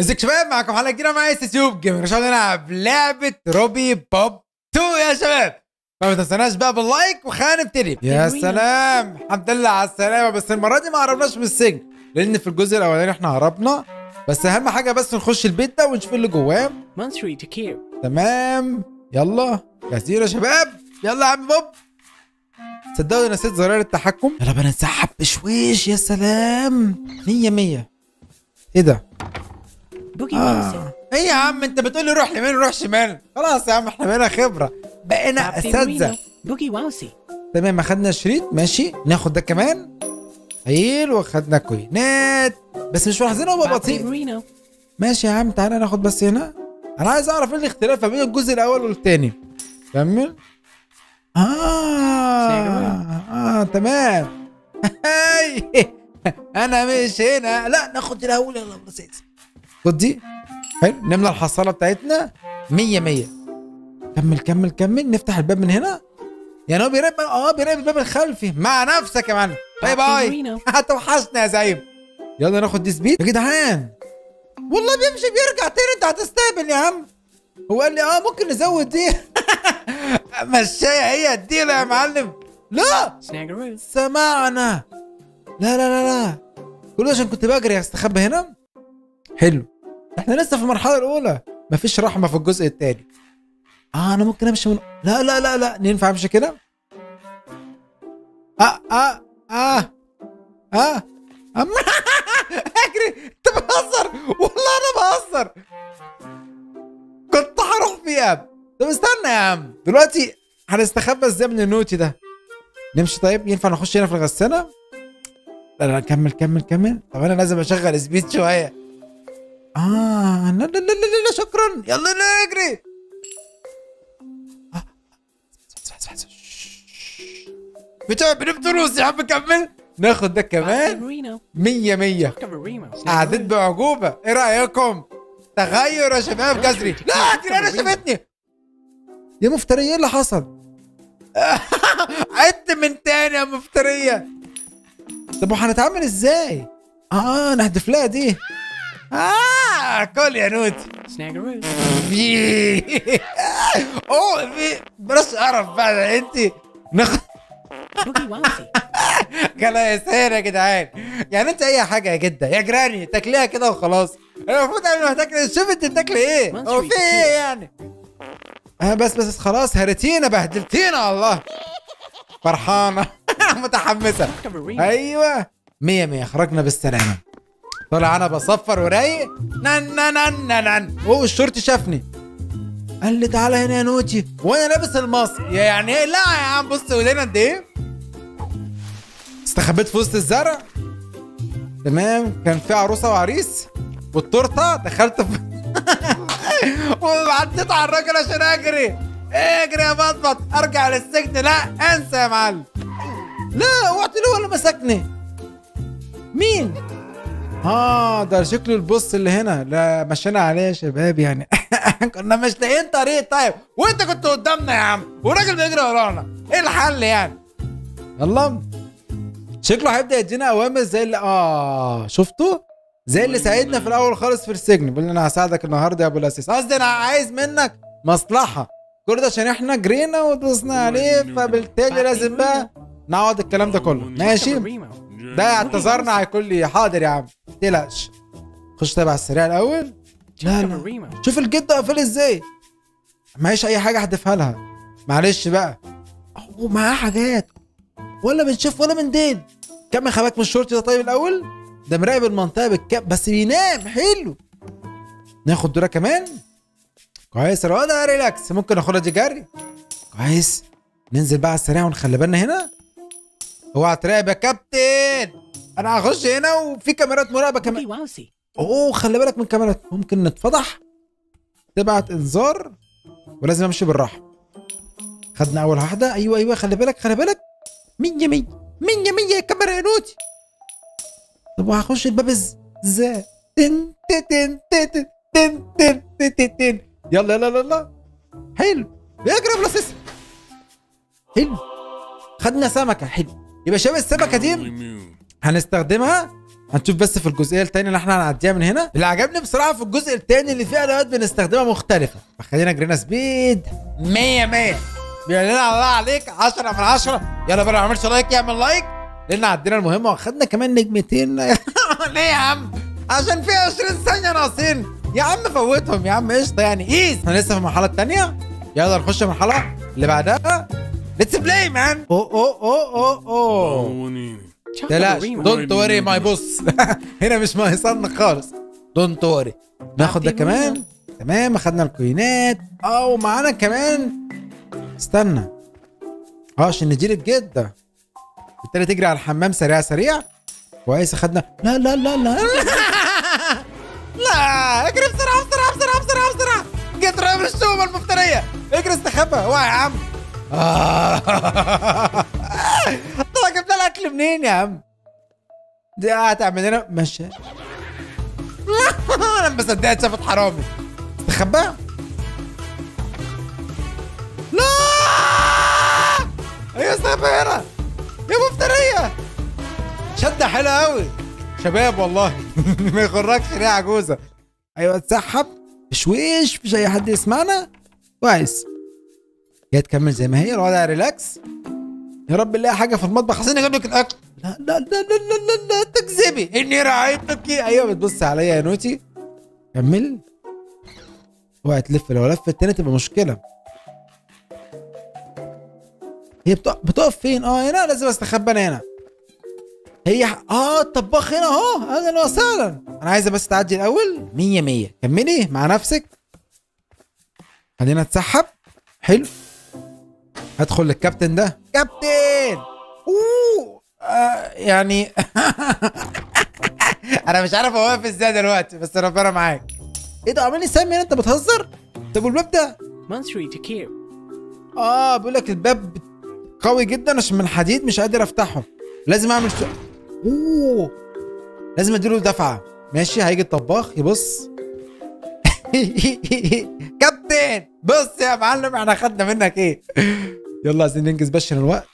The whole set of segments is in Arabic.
ازيك شباب معكم حلقة جديده معايا YouTube Gamer عشان نلعب لعبة Robbery Bob 2 يا شباب. ما تنسوناش بقى بال like وخلينا نبتدي. يا سلام. الحمد لله على السلامة. بس المرة دي ما هربناش من السجن لأن في الجزء الأولاني إحنا هربنا بس أهم حاجة بس نخش البيت ده ونشوف اللي جواه. تمام. يلا. جاهزين يا شباب. يلا يا عم بوب. صدقوا أنا نسيت زرار التحكم. يلا بقى نسحب بشويش. يا سلام. مية مية. إيه ده؟ Boogie آه. Monster. إيه يا عم أنت بتقول لي روح يمين روح شمال. خلاص يا عم إحنا بقينا خبرة. بقينا أساتذة. Boogie Wowsy. تمام اخدنا شريط ماشي. ناخد ده كمان. حلو واخدنا كوينات بس مش ملاحظين هو بطيء. ماشي يا عم تعالى ناخد بس هنا. أنا عايز أعرف إيه الاختلاف ما بين الجزء الأول والتاني. كمل. آه. آه تمام. أنا مش هنا. لا ناخد الأول يلا بسيس خد دي. حلو. نملى الحصالة بتاعتنا. 100 100 كمل كمل كمل. نفتح الباب من هنا. يعني هو بيراقب آه بيراقب الباب الخلفي. مع نفسك يا معلم. باي باي Reno. هتوحشنا يا زعيم. يلا ناخد دي سبيد. يا جدعان. والله بيمشي بيرجع تاني. انت هتستقبل يا عم. هو قال لي آه ممكن نزود دي. مشاية هي الديلة يا معلم. لا. سمعنا. لا لا لا لا. كل ده عشان كنت بجري استخبى هنا. حلو. إحنا لسه في المرحلة الأولى. مفيش رحمة في الجزء التاني. آه أنا ممكن أمشي من لا لا لا لا. ينفع أمشي كده؟ آه آه آه. آه. أجري. أنت بتهزر. والله أنا بهزر. كنت هروح فيها طب استنى يا عم. دلوقتي هنستخبى إزاي من النوتي ده؟ نمشي طيب. ينفع نخش هنا في الغسالة؟ لا لا. كمل كمل كمل. طب أنا لازم أشغل سبيد شوية. آه لا لا لا لا, لا شكرا. يلا نجري آه. بتوع بنب دروس يا عم كمل. ناخد ده كمان. مية مية. قعدت. بعجوبة إيه رأيكم؟ تغير يا شباب جذري لا أنا شافتني. يا مفترية إيه اللي حصل؟ عدت من تاني يا مفترية. طب وهنتعامل إزاي؟ آه نهدف لها دي. آه كل يا. في اوه في بلاش قرف بقى أنت. كلا يا سير يا جدعان. يعني أنت أي حاجة يا جدة. يا جيراني تاكليها كده وخلاص. المفروض قبل ما تاكل شوف أنت بتاكلي إيه. هو في إيه يعني. آه بس بس خلاص هرتينا بهدلتينا الله فرحانة. متحمسة. أيوه. مية مية. خرجنا بالسلامة. طلع أنا بصفر ورايق. نن نن نن نن الشرطي شافني. قال لي تعالى هنا يا نوتي. وأنا لابس الماسك. يا يعني إيه؟ لا يا عم بص ودينا قد إيه؟ استخبيت في وسط الزرع. تمام. كان في عروسة وعريس والتورتة. دخلت في وعديت على الراجل عشان أجري. أجري يا بطبط. أرجع للسجن. لا أنسى يا معلم. لا اوعى له ولا مسكني. مين؟ آه ده شكله البص اللي هنا. لا مشينا عليه يا شباب يعني. كنا مش لاقيين طريق. طيب وانت كنت قدامنا يا عم والراجل بيجري ورانا. إيه الحل يعني؟ يلا. شكله هيبدأ يدينا أوامر زي اللي آه شفتوا زي اللي ساعدنا في الأول خالص في السجن. بيقول أنا هساعدك النهارده يا أبو الأسيس. قصدي أنا عايز منك مصلحة. كل ده عشان إحنا جرينا ودوسنا عليه فبالتالي لازم بقى نعوض الكلام ده كله. ماشي. ده اعتذرنا هيكون لي حاضر يا عم تقلقش. خش تابع السريع الأول. لا لا. شوف الجد قافل إزاي. معيش أي حاجة احذفها لها معلش بقى. هو معاه حاجات. ولا بنشوف ولا بندين كمل خباك من الشرطي ده طيب الأول؟ ده مراقب المنطقة بالكاب بس بينام. حلو. ناخد دورة كمان. كويس. الوضع ريلاكس. ممكن ناخدها دي جري كويس. ننزل بقى على السريع ونخلي بالنا هنا. اوعى تراقب يا كابتن. أنا هخش هنا وفي كاميرات مراقبة كمان. أوه خلي بالك من كاميرات. ممكن نتفضح؟ تبعت إنذار ولازم أمشي بالراحة. خدنا أول واحدة. أيوه أيوه خلي بالك خلي بالك. 100 100 100 100 الكاميرا يا نوتي طب وهخش الباب إزاي تن تن تن تن تن تن تن. يلا يلا يلا حلو. اجرب رصاص حلو. خدنا سمكة. حلو. يبقى شباب السمكه دي هنستخدمها. هنشوف بس في الجزئية الثانية اللي إحنا هنعديها من هنا. اللي عجبني بصراحة في الجزء الثاني اللي فيه أدوات بنستخدمها مختلفة. فخلينا جرينا speed. 100 100 بيقول لنا الله عليك. 10 من 10 يلا بقى ما عملش like يعمل like. لأن عدينا المهمة وأخدنا كمان نجمتين. ليه يا عم؟ عشان في 20 ثانية ناقصين. يا عم فوتهم يا عم قشطة يعني. guys إحنا لسه في المرحلة الثانية يلا نخش المرحلة اللي بعدها. let's play man اوه اوه اوه اوه اوه تلاش. don't worry my boss هنا مش ناقصنا خالص. don't worry ناخد ده كمان. تمام أخدنا الكوينات. آه ومعانا كمان. استنى. آه عشان نجيل الجده بالتالي تجري على الحمام سريع سريع. كويس أخدنا. لا لا لا لا. لا اجري بسرعة بسرعة بسرعة بسرعة بسرعة. جت رامي الشومه المفترية. اجري استخبى. اوعى يا عم. آه. طب جبنا الاكل منين يا عم؟ دي هتعمل لنا مشى أنا ما صدقت شافت حرامي. استخبى لا! أيوه استخبى هنا يا مفترية. شدة حلوة قوي شباب والله. ما يغركش ليه عجوزة. أيوه اتسحب. شويش مفيش أي حد يسمعنا. كويس. هي تكمل زي ما هي الوضع relax يا رب نلاقي حاجة في المطبخ. عشان أجيب لك الاكل لا لا لا لا لا لا, لا تكذبي. إني رأيتك أيوه بتبص عليا يا naughty. كمل. اوعي تلف لو لفت تاني تبقى مشكلة. هي بتقف, فين؟ آه هنا لازم أستخبى أنا هنا. هي آه الطباخ هنا أهو. أهلا وسهلا. أنا عايزة بس تعدي الأول. مية مية. كملي مع نفسك. خلينا نتسحب. حلو. هدخل للكابتن ده؟ كابتن! أوه! آه يعني أنا مش عارف أوقف إزاي دلوقتي بس ربنا معاك. إيه ده عمال يسمي أنت بتهزر؟ طب والباب ده. آه بيقول لك الباب قوي جدا عشان من حديد مش قادر أفتحه. لازم أعمل شو... أوه! لازم أديله دفعة. ماشي هيجي الطباخ يبص. كابتن! بص يا معلم إحنا خدنا منك إيه؟ يلا عايزين ننجز عشان الوقت.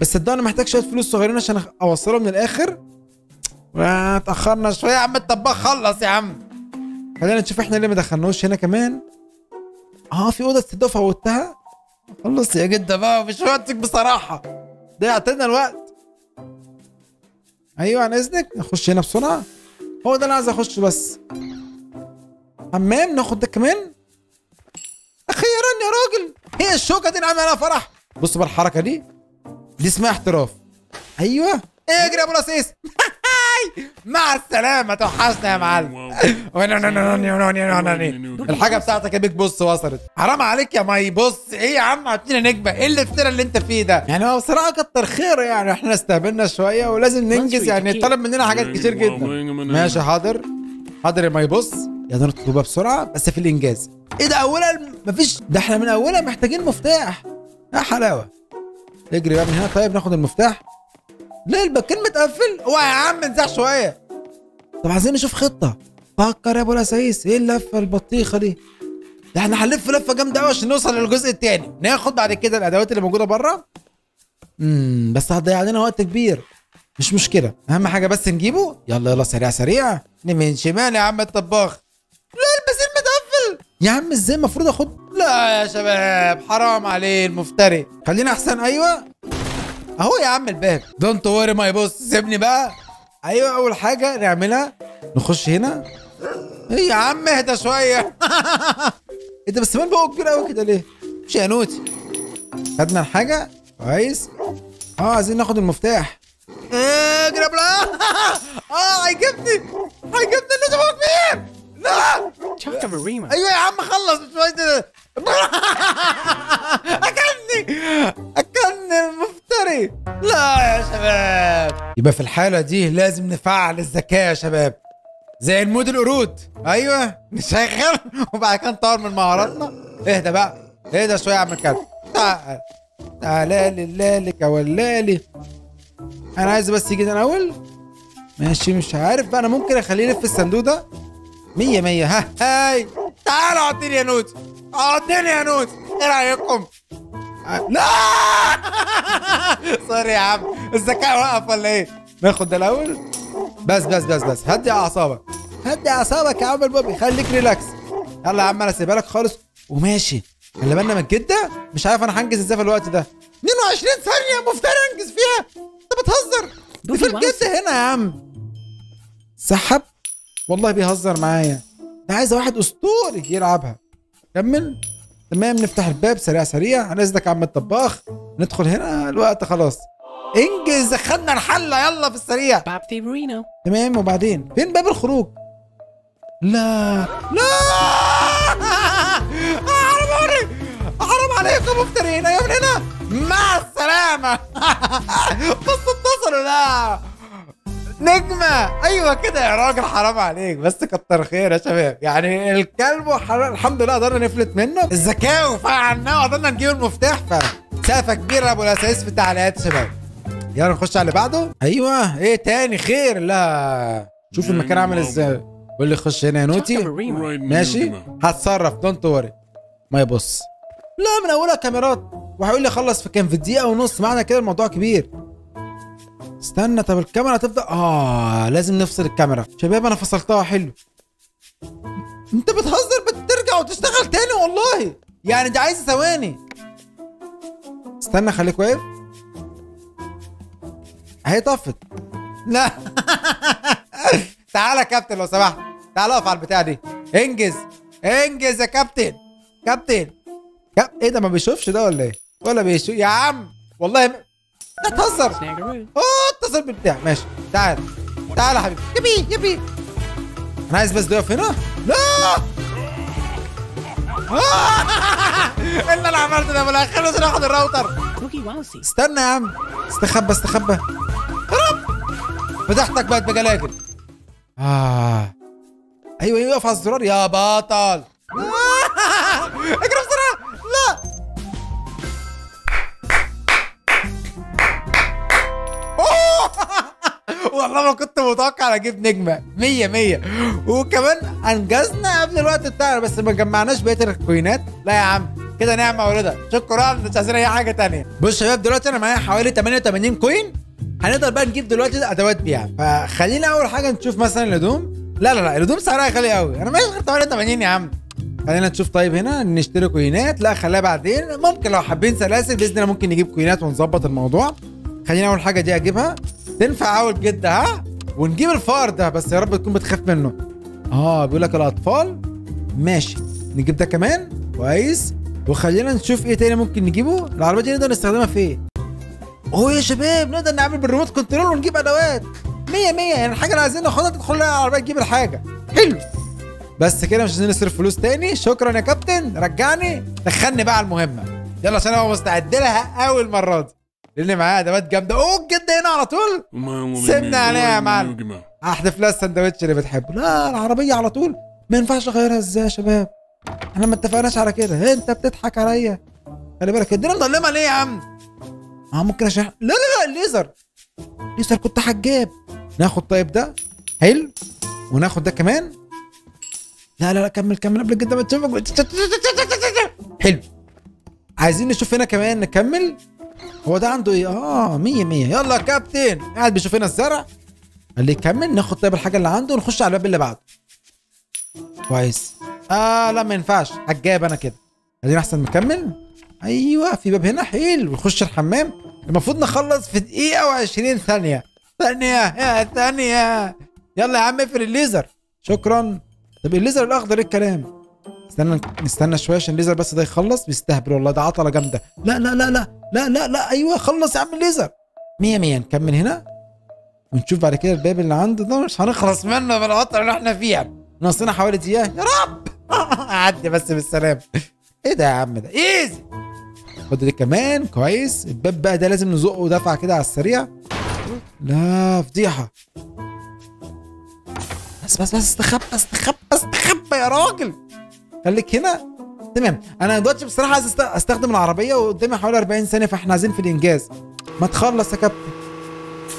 بس صدقني محتاج شوية فلوس صغيرين عشان اوصله من الآخر. اتاخرنا شوية يا عم الطباخ خلص يا عم. خلينا نشوف إحنا ليه ما دخلناش هنا كمان. آه في أوضة استضافه فوتها. خلص يا جدة بقى مش وقتك بصراحة. ضيعت لنا الوقت. أيوه عن إذنك نخش هنا بسرعة. هو ده اللي عايز أخش بس. حمام ناخد ده كمان؟ هي الشوكة دي نعمل عليها فرح. بص بقى الحركة دي. دي اسمها احتراف. أيوه. اجري يا أبو لسيس مع السلامة. توحشنا يا معلم. الحاجة بتاعتك يا big boss وصلت. حرام عليك يا my boss إيه يا عم؟ عطينا نجمة. إيه الافتراء اللي أنت فيه ده؟ يعني هو بصراحة كتر خيره يعني. إحنا استهبلنا شوية ولازم ننجز يعني. طلب مننا حاجات كتير جدا. ماشي حاضر. حاضر يا my boss يا نطلبها بسرعة بس في الإنجاز. إيه ده اولها مفيش. ده إحنا من اولها محتاجين مفتاح. يا حلاوة. اجري بقى من هنا. طيب ناخد المفتاح. ليه المكان متقفل؟ هو يا عم انزح شوية. طب عايزين نشوف خطة. فكر يا أبو الاسايس إيه اللفة البطيخة دي؟ ده إحنا هنلف لفة جامدة قوي عشان نوصل للجزء الثاني ناخد بعد كده الأدوات اللي موجودة بره. امم بس هتضيع علينا وقت كبير. مش مشكلة. أهم حاجة بس نجيبه. يلا يلا سريع سريع. من شمال يا عم الطباخ. لا متقفل؟ يا عم إزاي المفروض اخد لا يا شباب حرام عليه المفتري. خلينا احسن أيوه. أهو يا عم الباب. don't worry my boss سيبني بقى. أيوه أول حاجة نعملها نخش هنا. إيه يا عم اهدى شوية. إيه ده بس مال بقى كبير قوي كده ليه؟ ماشي يا نوتي خدنا الحاجة. كويس. آه عايزين ناخد المفتاح. اجري بلا آه هيجيبني هيجيبني اللي جابوه كبير. لا! Chocorima. أيوه يا عم خلص. أكلني! أكلني المفتري. لا يا شباب. يبقى في الحالة دي لازم نفعل الذكاء يا شباب. زي المود القرود. أيوه نشغل. وبعد كده نطور من مهاراتنا. اهدى بقى. اهدى شوية يا عم الكلب. تعال. تعالى لله ولالي أنا عايز بس يجي ده الأول. ماشي مش عارف بقى. أنا ممكن أخليه يلف الصندوق ده. مية مية. ها هاي. تعالوا اعطيني يا نوت. اعطيني يا نوت. إيه رأيكم؟ لا! sorry يا عم. الذكاء وقف ولا إيه؟ ناخد ده الأول. بس بس بس بس. هدي أعصابك. هدي أعصابك يا عم البوبي خليك relax يلا يا عم أنا سيبها لك خالص. وماشي. خلي بالنا من الجدة. مش عارف أنا هنجز إزاي في الوقت ده. 22 ثانية مفتري أنجز فيها. أنت بتهزر. في الجدة هنا يا عم. سحب. والله بيهزر معايا. ده عايزه واحد أسطوري يلعبها. كمل. تمام نفتح الباب سريع سريع. هنزلك يا عم الطباخ. ندخل هنا الوقت خلاص. إنجز خدنا الحلة. يلا في السريع. تمام وبعدين؟ فين باب الخروج؟ لا. لا! حرام عليك حرام عليكم مفترين. يا من هنا. مع السلامة. بس اتصلوا لا نجمة. أيوه كده يا راجل حرام عليك. بس كتر خير يا شباب. يعني الكلب وحر... الحمد لله قدرنا نفلت منه. الذكاء وفعلناه وقدرنا نجيب المفتاح. فسقفة كبيرة أبو الاساس في التعليقات يا شباب. يلا نخش على اللي بعده. أيوه. إيه تاني؟ خير. لا. شوف المكان عامل إزاي. قول لي خش هنا يا نوتي. ماشي؟ هتصرف. don't worry my boss. لا من أولها كاميرات. وهيقول لي خلص في كام؟ في دقيقة ونص. معنى كده الموضوع كبير. استنى طب الكاميرا هتفضل آه لازم نفصل الكاميرا. شباب أنا فصلتها حلو. أنت بتهزر؟ بترجع وتشتغل تاني؟ والله. يعني دي عايزه ثواني. استنى خليك واقف. أهي طفت. لا. تعالى يا كابتن لو سمحت. تعالى اقف على البتاع دي. انجز. انجز يا كابتن. كابتن. كاب... إيه ده ما بيشوفش ده ولا إيه؟ ولا بيشوف؟ يا عم والله م... لا تهزر. Snaggeroo. أوه! اتصل بالبتاع ماشي. تعال. تعال يا حبيبي. يبي يبي. أنا عايز بس ده يقف هنا. لا! إيه اللي أنا عملته ده؟ الآخر لازم أخد الراوتر. استنى يا عم. استخبى استخبى. هرب! فتحتك بقت بجلاجل. آه. أيوه أيوه اقف على الزرار. يا بطل. اجري بسرعة والله ما كنت متوقع أجيب نجمة. 100 100 وكمان أنجزنا قبل الوقت بتاعنا بس ما جمعناش بقية الكوينات. لا يا عم. كده نعمة ورضا شكرا. مش عايزين أي حاجة تانية. بص يا شباب دلوقتي أنا معايا حوالي 88 كوين. هنقدر بقى نجيب دلوقتي ادوات بيع فخلينا أول حاجة نشوف مثلا الهدوم. لا لا لا. الهدوم سعرها غالي قوي أنا معيش غير 88 يا عم. خلينا نشوف. طيب هنا نشتري كوينات. لا خليها بعدين. ممكن لو حابين سلاسل بإذن الله ممكن نجيب كوينات ونظبط الموضوع. خلينا أول حاجة دي أجيبها. تنفع اول جدا ها؟ ونجيب الفار ده بس يا رب تكون بتخاف منه. آه بيقول لك الأطفال. ماشي نجيب ده كمان. كويس. وخلينا نشوف إيه تاني ممكن نجيبه. العربية دي نقدر نستخدمها في إيه؟ أوه يا شباب نقدر نعمل بال remote control ونجيب أدوات. 100 100 يعني الحاجة اللي عايزين ناخدها تدخل لها العربية تجيب الحاجة. حلو. بس كده مش عايزين نصرف فلوس تاني. شكرا يا كابتن رجعني. دخلني بقى على المهمة. يلا عشان أنا مستعد لها أول مرة دي. لأن معايا ادوات جامدة. اوه جدا هنا على طول. سيبنا عليها يا معلم. أحذف لها السندوتش اللي بتحبه. لا العربية على طول. ما ينفعش أغيرها إزاي يا شباب؟ إحنا ما اتفقناش على كده. أنت بتضحك عليا. خلي بالك. الدنيا مظلمه ليه يا عم؟ آه ممكن اشرح لا لا لا الليزر. الليزر كنت حجاب. ناخد طيب ده. حلو. وناخد ده كمان. لا لا لا كمل كمل. قبل كده ما تشوفك. حلو. عايزين نشوف هنا كمان. نكمل. هو ده عنده إيه؟ آه 100 100 يلا يا كابتن قاعد بيشوف هنا الزرع. قال لي كمل ناخد طيب الحاجة اللي عنده ونخش على الباب اللي بعده. كويس. آه لا ما ينفعش. حجاب أنا كده. خلينا أحسن نكمل. أيوه في باب هنا حلو نخش الحمام. المفروض نخلص في دقيقة و20 ثانية. ثانية يا ثانية. يلا يا عم اقفل الليزر. شكرا. طب الليزر الأخضر إيه الكلام؟ استنى نستنى شوية عشان الليزر بس ده يخلص. بيستهبل والله ده عطلة جامدة. لا لا لا لا لا لا لا أيوه خلص يا عم الليزر. 100 100 نكمل هنا. ونشوف بعد كده الباب اللي عنده ده مش هنخلص منه بالعطله اللي إحنا فيها. ناقصنا حوالي دقيقة. يا رب! عدي بس بالسلامه إيه ده يا عم ده؟ إيزي! خد دي كمان. كويس. الباب بقى ده لازم نزقه دفعة كده على السريع. لا فضيحة. بس بس بس استخبى استخبى استخبى يا راجل. خليك هنا؟ تمام. أنا دلوقتي بصراحة عايز أست- أستخدم العربية وقدامي حوالي 40 ثانية فإحنا عايزين في الإنجاز. ما تخلص يا كابتن.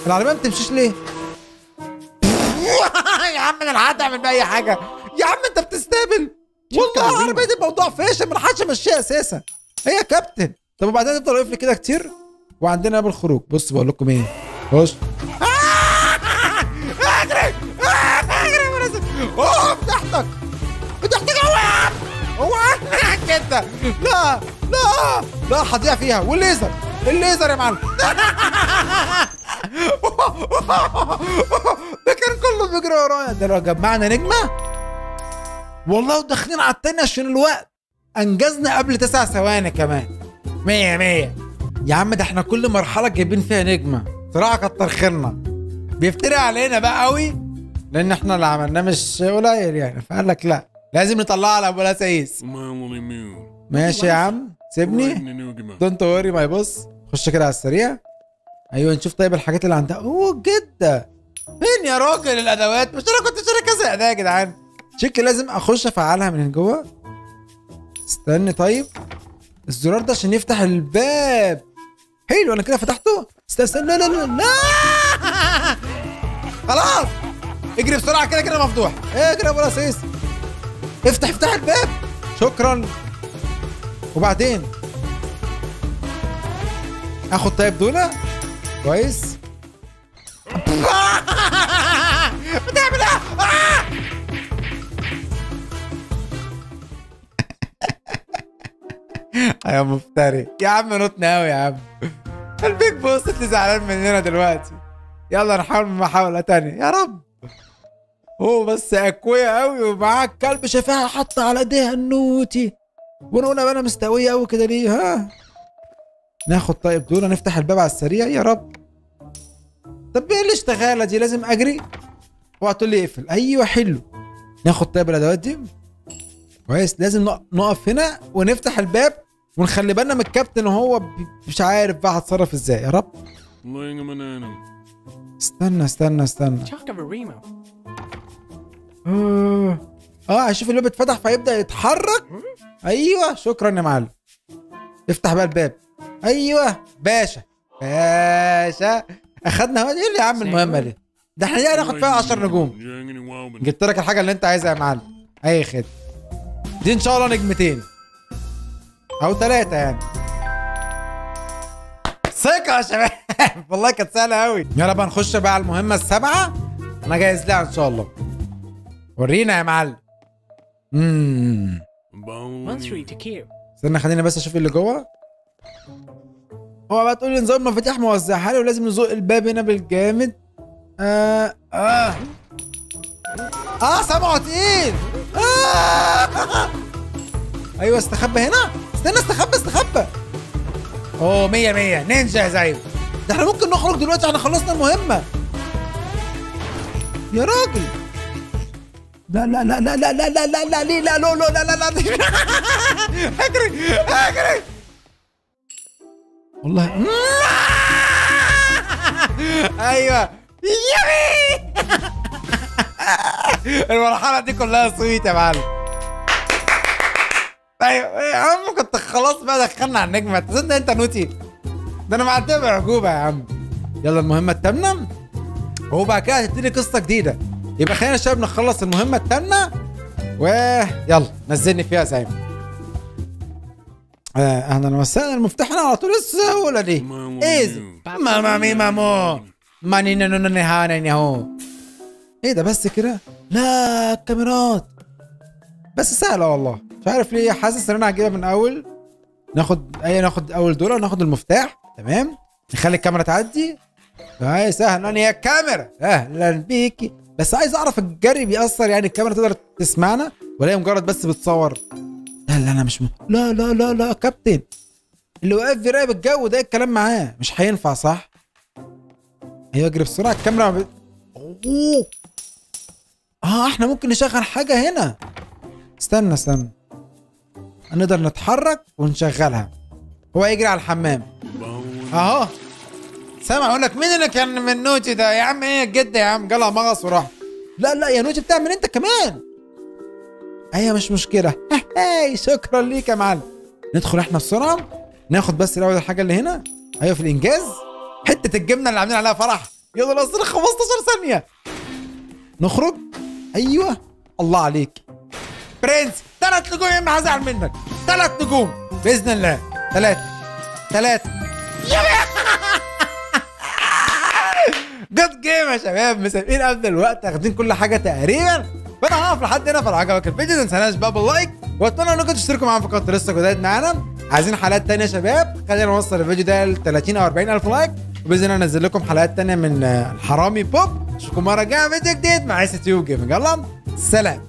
العربية ما بتمشيش ليه؟ يا عم أنا الحق اعمل بقى أي حاجة. يا عم أنت بتستقبل والله العربية دي؟ موضوع فاشل ما لحقش أمشيها أساسا. هي يا كابتن؟ طب وبعدين تفضل واقف لي كده كتير؟ وعندنا باب الخروج. بص بقول لكم إيه. خش أجري! اوه تحتك تحتك! أوعى. كده لا لا لا هضيع فيها. والليزر. الليزر يا معلم. ده كان كله بيجري ورايا. ده لو جمعنا نجمة. والله وداخلين على التاني عشان الوقت. أنجزنا قبل تسع ثواني كمان. مية مية. يا عم ده إحنا كل مرحلة جايبين فيها نجمة. صراحة كتر خيرنا. بيفتري علينا بقى قوي لأن إحنا اللي عملناه مش قليل يعني. فقال لك لا. لازم نطلعها على أبو سايس ماشي يا عم. سيبني. don't worry my boss خش كده على السريع. أيوه نشوف طيب الحاجات اللي عندها. أوه جدا فين يا راجل الأدوات؟ مش أنا كنت شاري كذا. اداه يا جدعان. شكل لازم أخش أفعلها من جوه. استني طيب. الزرار ده عشان يفتح الباب. حلو أنا كده فتحته؟ استنى استنى لا لا لا, لا. خلاص. اجري بسرعة كده كده مفتوح. اجري يا أبو رصيص افتح افتح الباب. شكرا. وبعدين؟ آخد طيب دولة. كويس. بتعمل إيه! يا مفتري. يا عم نوتنا قوي يا عم. ال big boss اللي زعلان مننا دلوقتي. يلا نحاول محاولة تانية. يا رب. هو بس أقوياء قوي ومعاه كلب شفاها حط على إيديها النوتي. ونقول أنا مستوية قوي كده ليه؟ ها؟ ناخد طيب دول نفتح الباب على السريع. يا رب. طب إيه الاشتغاله دي؟ لازم أجري. اوعى تقول لي اقفل. أيوه حلو. ناخد طيب الأدوات دي. كويس. لازم نق- نقف هنا ونفتح الباب ونخلي بالنا من الكابتن وهو مش عارف بقى هتصرف إزاي. يا رب. استنى استنى استنى. آه. هشوف الباب اتفتح فيبدأ يتحرك. أيوه شكرا يا معلم. افتح بقى الباب. أيوه باشا. باشا. أخدنا إيه اللي يا عم المهمة دي؟ ده إحنا دي هناخد فيها 10 نجوم؟ جبت لك الحاجة اللي أنت عايزها يا معلم. أي خدمة. دي إن شاء الله نجمتين. أو ثلاثة يعني. ثقة يا شباب. والله كانت سهلة أوي. يلا بقى نخش بقى على المهمة السابعة. أنا جاهز لها إن شاء الله. ورينا يا معلم. امم. استنى خلينا بس أشوف اللي جوه. هو بقى تقول لي نظام مفاتيح موزعها لي ولازم نزق الباب هنا بالجامد. آه آه. آه سمعه تقيل. آه. أيوه استخبى هنا. استنى استخبى استخبى. أوه مية مية. نينجا يا زعيم. ده إحنا ممكن نخرج دلوقتي إحنا خلصنا المهمة. يا راجل. لا لا لا لا لا لا لا لا لا ليه لا لا لا لا لا لا اجري اجري والله أيوه يمي المرحلة دي كلها سويت يا معلم أيوه يا عم كنت خلاص بقى دخلنا على النجمة تصدق انت نوتي ده أنا معتبر عقوبة يا عم يلا المهمة التامنة وبعد كده قصة جديدة يبقى خلينا يا شباب نخلص المهمة التامنة ويلا نزلني فيها زي ما. أهلا وسهلا المفتاح على طول السهولة دي. ايزي ماما مي مامو ماني نو نو نو هانا هو. إيه ده بس كده؟ لا الكاميرات بس سهلة والله. مش عارف ليه حاسس إن أنا هجيبها من أول. ناخد أي ناخد أول دولة ناخد المفتاح. تمام؟ نخلي الكاميرا تعدي. هاي سهلا يا كاميرا. أهلا بيكي. بس عايز أعرف الجري بيأثر يعني الكاميرا تقدر تسمعنا؟ ولا هي مجرد بس بتصور؟ لا لا أنا مش م... لا لا لا لا كابتن. اللي واقف يراقب الجو ده الكلام معاه. مش هينفع صح؟ أيوه اجري بسرعة. الكاميرا ب... آه إحنا ممكن نشغل حاجة هنا. استنى استنى. نقدر نتحرك ونشغلها. هو يجري على الحمام. أهو. سامع أقول لك مين اللي كان من نوتي ده؟ يا عم إيه؟ الجده يا عم جالها مغص وراح. لا لا يا نوتي بتعمل أنت كمان. أيوه مش مشكلة. هاي شكرا ليك يا معلم. ندخل إحنا بسرعة ناخد بس الأول الحاجة اللي هنا. أيوه في الإنجاز. حتة الجبنة اللي عاملين عليها فرح. يلا نصنا 15 ثانية. نخرج. أيوه. الله عليك. برنس ثلاث نجوم يا إما هزعل منك. ثلاث نجوم. بإذن الله. ثلاثة ثلاثة good game يا شباب مسابقين قبل الوقت واخدين كل حاجة تقريبا. فأنا هقف لحد هنا فلو عجبك الفيديو ما تنساناش بقى بال like واتمنى إنكم تشتركوا معانا في القناه لسه جداد معانا. عايزين حلقات تانية يا شباب؟ خلينا نوصل الفيديو ده ل 30 أو 40 ألف like وبإذن الله انزل لكم حلقات تانية من آه، الحرامي بوب. اشوفكم مرة جاية فيديو جديد مع S Tube Gaming يلا سلام.